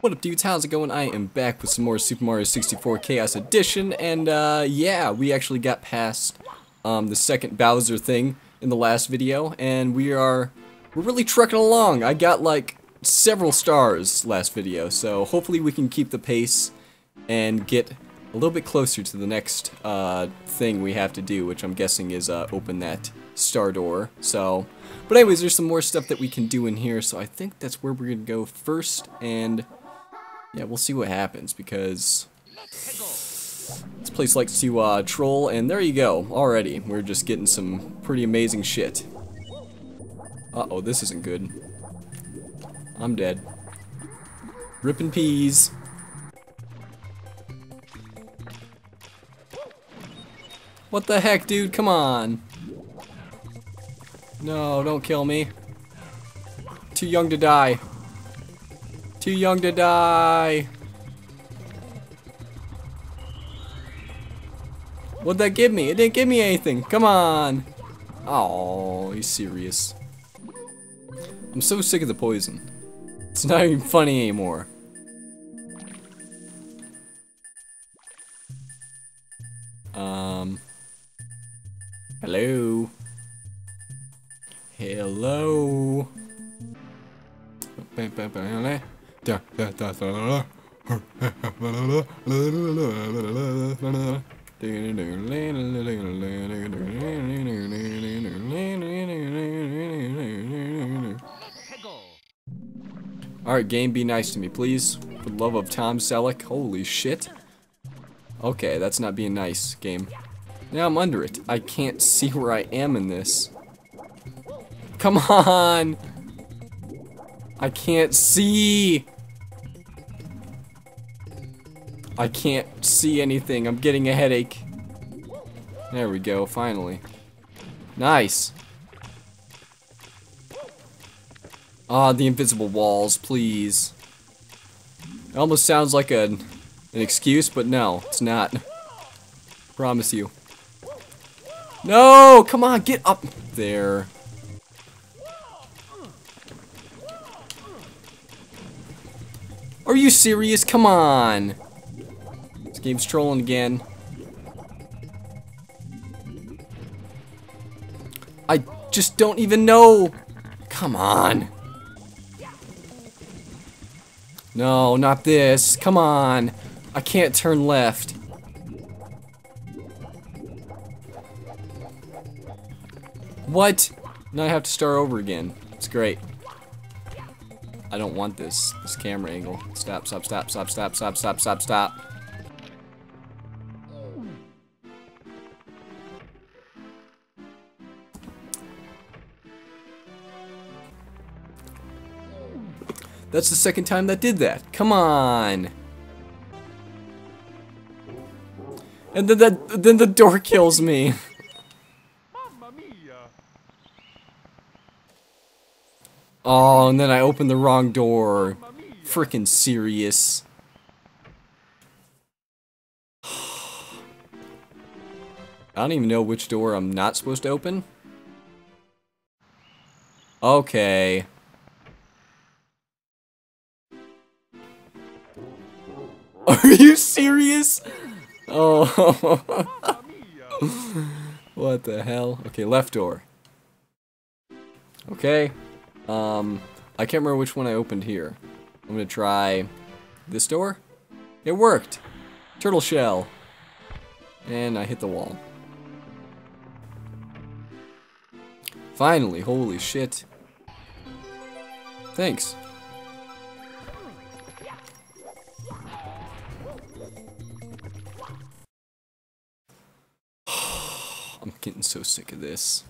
What up dudes, how's it going? I am back with some more Super Mario 64 Chaos Edition, and uh, yeah, we actually got past um, the second Bowser thing in the last video, and we are, we're really trucking along. I got like several stars last video, so hopefully we can keep the pace and get a little bit closer to the next uh, thing we have to do, which I'm guessing is uh, open that star door. So, but anyways, there's some more stuff that we can do in here, so I think that's where we're gonna go first, and yeah, we'll see what happens because this place likes to uh, troll, and there you go. Already, we're just getting some pretty amazing shit. Uh-oh, this isn't good. I'm dead. Ripping peas. What the heck, dude? Come on. No, don't kill me. Too young to die. Too young to die. What'd that give me? It didn't give me anything. Come on. Oh, you serious? I'm so sick of the poison. It's not even funny anymore. Um. Hello. Hello. Alright, game, be nice to me, please. For the love of Tom Selleck. Holy shit. Okay, that's not being nice, game. Now I'm under it. I can't see where I am in this. Come on! I can't see! I can't see anything. I'm getting a headache. There we go, finally. Nice. Ah, the invisible walls, please. It almost sounds like a, an excuse, but no, it's not. Promise you. No! Come on, get up there. Are you serious? Come on. This game's trolling again. I just don't even know. Come on. No, not this. Come on. I can't turn left. What? Now I have to start over again. It's great. I don't want this this camera angle. Stop, stop, stop, stop, stop, stop, stop, stop, stop. That's the second time that did that. Come on. And then that then the door kills me. Oh, and then I opened the wrong door. Freaking serious. I don't even know which door I'm not supposed to open. Okay. Are you serious? Oh. what the hell? Okay, left door. Okay. Um, I can't remember which one I opened here. I'm gonna try this door. It worked. Turtle shell. And I hit the wall. Finally, holy shit. Thanks. Sick of this.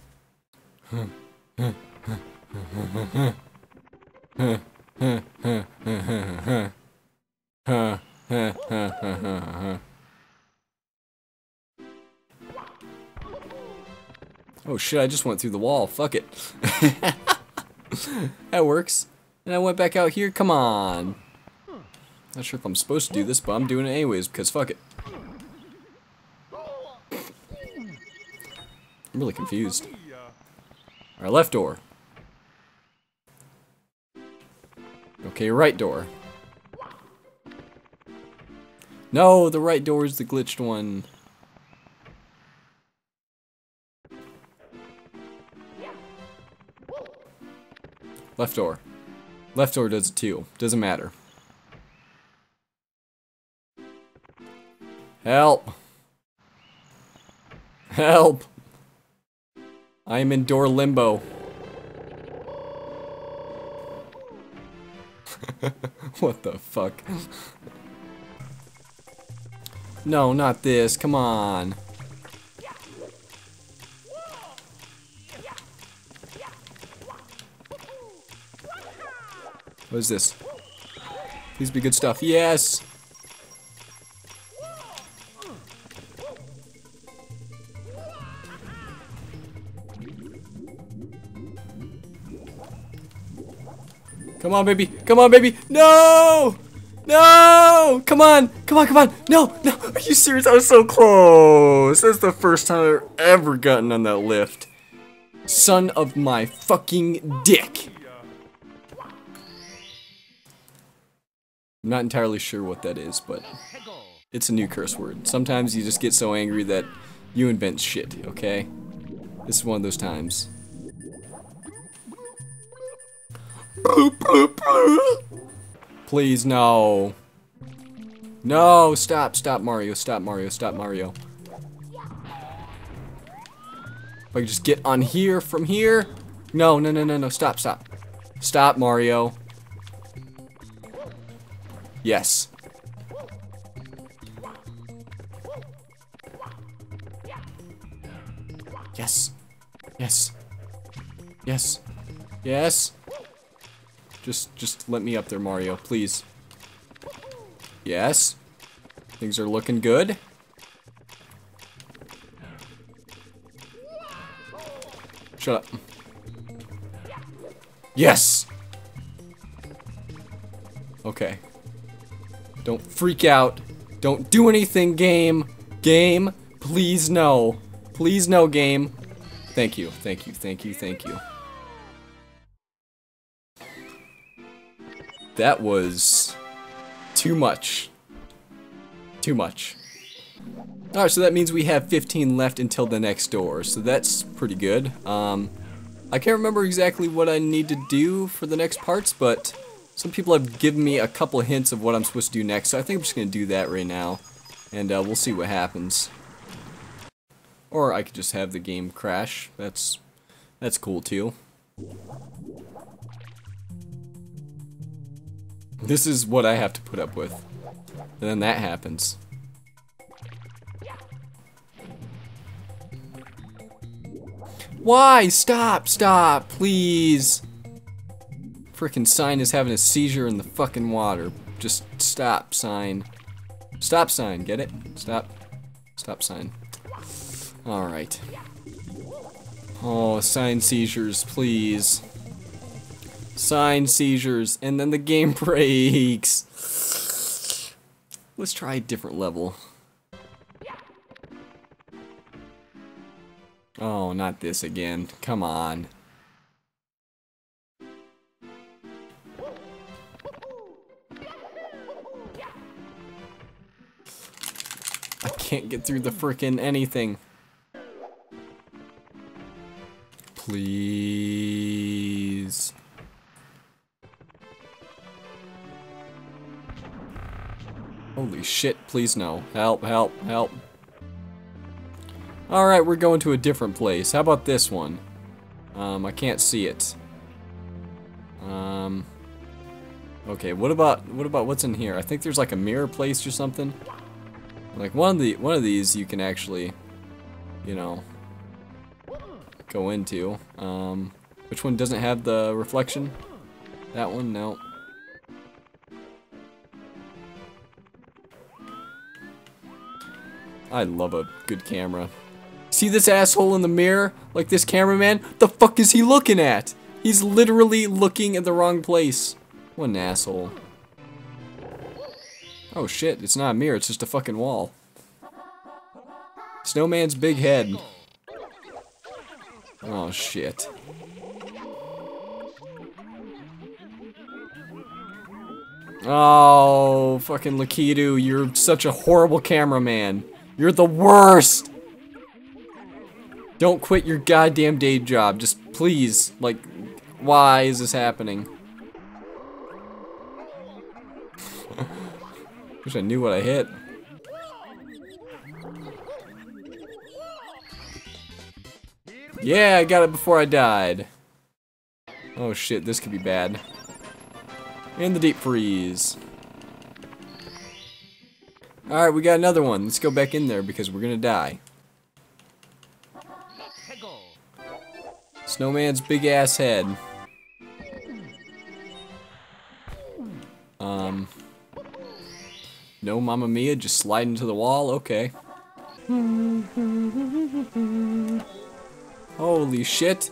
oh shit, I just went through the wall. Fuck it. that works. And I went back out here. Come on. Not sure if I'm supposed to do this, but I'm doing it anyways because fuck it. I'm really confused. Our left door. Okay, right door. No, the right door is the glitched one. Left door. Left door does it too. Doesn't matter. Help! Help! I am in door limbo. what the fuck? no, not this. Come on. What is this? Please be good stuff. Yes! Come on, baby. Come on, baby. No! No! Come on! Come on, come on! No! No! Are you serious? I was so close! That's the first time I've ever gotten on that lift. Son of my fucking dick! I'm not entirely sure what that is, but it's a new curse word. Sometimes you just get so angry that you invent shit, okay? This is one of those times. Please, no. No, stop, stop Mario, stop Mario, stop Mario. If I could just get on here from here. No, no, no, no, no, stop, stop. Stop, Mario. Yes. Yes. Yes. Yes. Yes. Just, just let me up there, Mario, please. Yes. Things are looking good. Shut up. Yes! Okay. Don't freak out. Don't do anything, game. Game, please no. Please no, game. Thank you, thank you, thank you, thank you. That was too much. Too much. Alright, so that means we have 15 left until the next door, so that's pretty good. Um, I can't remember exactly what I need to do for the next parts, but some people have given me a couple hints of what I'm supposed to do next, so I think I'm just going to do that right now. And uh, we'll see what happens. Or I could just have the game crash. That's that's cool too. This is what I have to put up with. And then that happens. Why? Stop, stop, please. Freaking sign is having a seizure in the fucking water. Just stop, sign. Stop sign, get it? Stop. Stop sign. Alright. Oh, sign seizures, please. Sign seizures, and then the game breaks. Let's try a different level. Oh, not this again. Come on. I can't get through the frickin' anything. Please. Shit, please no. Help, help, help. Alright, we're going to a different place. How about this one? Um, I can't see it. Um... Okay, what about what about what's in here? I think there's like a mirror place or something. Like one of the one of these you can actually, you know, go into. Um, which one doesn't have the reflection? That one, no. I love a good camera. See this asshole in the mirror? Like this cameraman? The fuck is he looking at? He's literally looking at the wrong place. What an asshole. Oh shit, it's not a mirror, it's just a fucking wall. Snowman's big head. Oh shit. Oh, fucking Lakitu, you're such a horrible cameraman. You're the worst! Don't quit your goddamn day job. Just please, like, why is this happening? Wish I knew what I hit. Yeah, I got it before I died. Oh shit, this could be bad. In the deep freeze. Alright, we got another one. Let's go back in there because we're gonna die. Snowman's big ass head. Um. No Mamma Mia, just slide into the wall? Okay. Holy shit.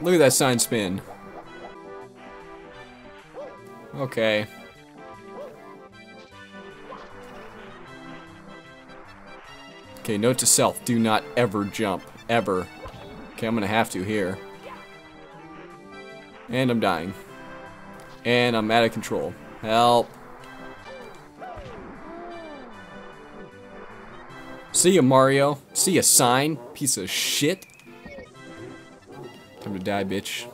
Look at that sign spin. Okay. Okay, note to self, do not ever jump. Ever. Okay, I'm gonna have to here. And I'm dying. And I'm out of control. Help. See ya, Mario. See ya, sign. Piece of shit. Time to die, bitch.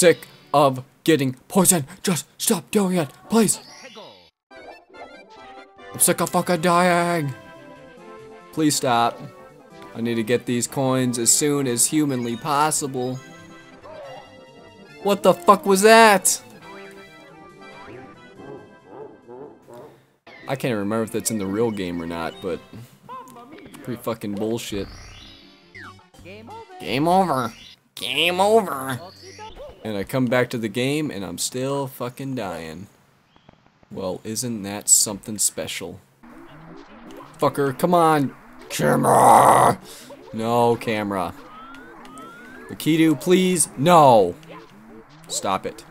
Sick of getting poisoned. Just stop doing it, please. I'm sick of fucking dying. Please stop. I need to get these coins as soon as humanly possible. What the fuck was that? I can't remember if that's in the real game or not, but pretty fucking bullshit. Game over. Game over. And I come back to the game and I'm still fucking dying. Well, isn't that something special? Fucker, come on. Camera! No, camera. Lakitu, please. No. Stop it.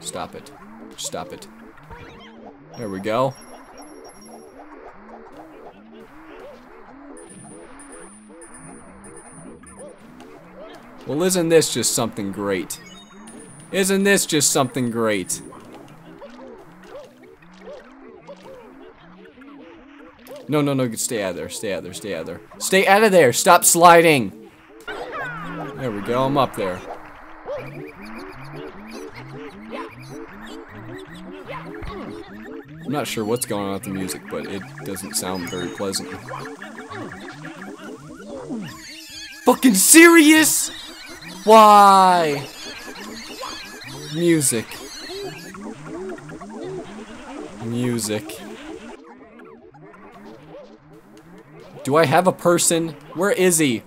Stop it. Stop it. There we go. Well, isn't this just something great? Isn't this just something great? No, no, no, stay out of there, stay out of there, stay out of there. Stay out of there, stop sliding! There we go, I'm up there. I'm not sure what's going on with the music, but it doesn't sound very pleasant. Fucking serious? Why? Music. Music. Do I have a person? Where is he?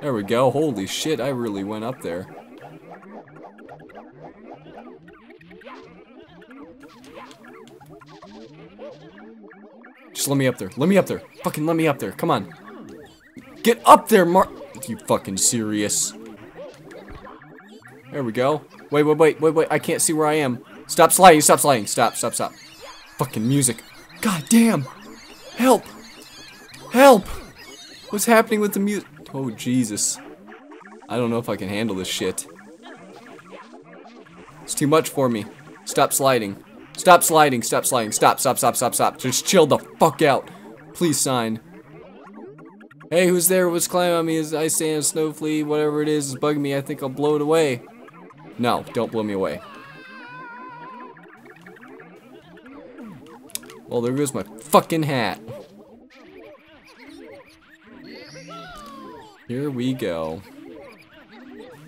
There we go. Holy shit, I really went up there. Just let me up there. Let me up there. Fucking let me up there. Come on. Get up there, Mark. You fucking serious? There we go. Wait, wait, wait, wait, wait. I can't see where I am. Stop sliding, stop sliding. Stop, stop, stop. Fucking music. God damn. Help. Help. What's happening with the music? Oh, Jesus. I don't know if I can handle this shit. It's too much for me. Stop sliding. Stop sliding. Stop sliding. Stop, stop, stop, stop, stop. Just chill the fuck out. Please sign. Hey, who's there? What's climbing on me? Is ice sand, snow flea, whatever it is, is bugging me. I think I'll blow it away. No, don't blow me away. Well, there goes my fucking hat. Here we go.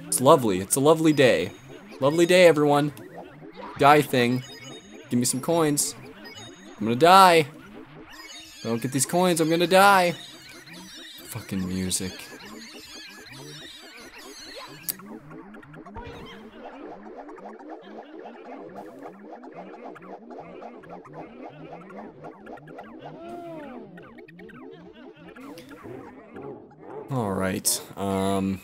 It's lovely. It's a lovely day. Lovely day, everyone. Die thing. Give me some coins. I'm gonna die. Don't get these coins, I'm gonna die fucking music. All right. Um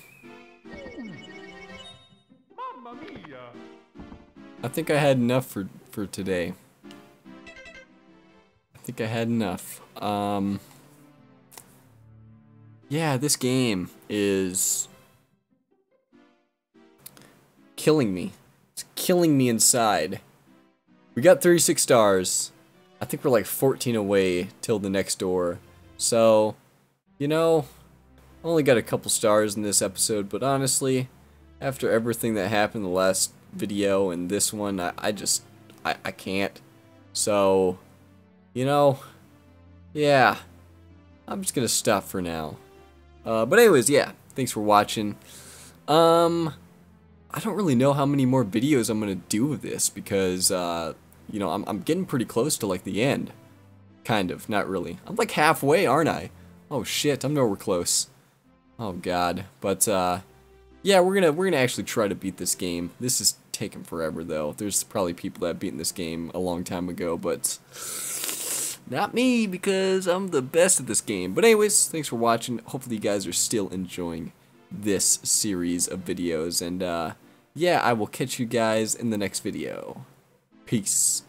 I think I had enough for for today. I think I had enough. Um yeah, this game is killing me. It's killing me inside. We got 36 stars. I think we're like 14 away till the next door. So, you know, I only got a couple stars in this episode, but honestly, after everything that happened the last video and this one, I, I just, I, I can't. So, you know, yeah, I'm just gonna stop for now. Uh, but anyways, yeah, thanks for watching. Um, I don't really know how many more videos I'm gonna do of this because, uh, you know, I'm, I'm getting pretty close to like the end. Kind of, not really. I'm like halfway, aren't I? Oh shit, I'm nowhere close. Oh god. But uh yeah, we're gonna we're gonna actually try to beat this game. This is taking forever though. There's probably people that beaten this game a long time ago, but not me because I'm the best at this game. But anyways, thanks for watching. Hopefully you guys are still enjoying this series of videos and uh yeah, I will catch you guys in the next video. Peace.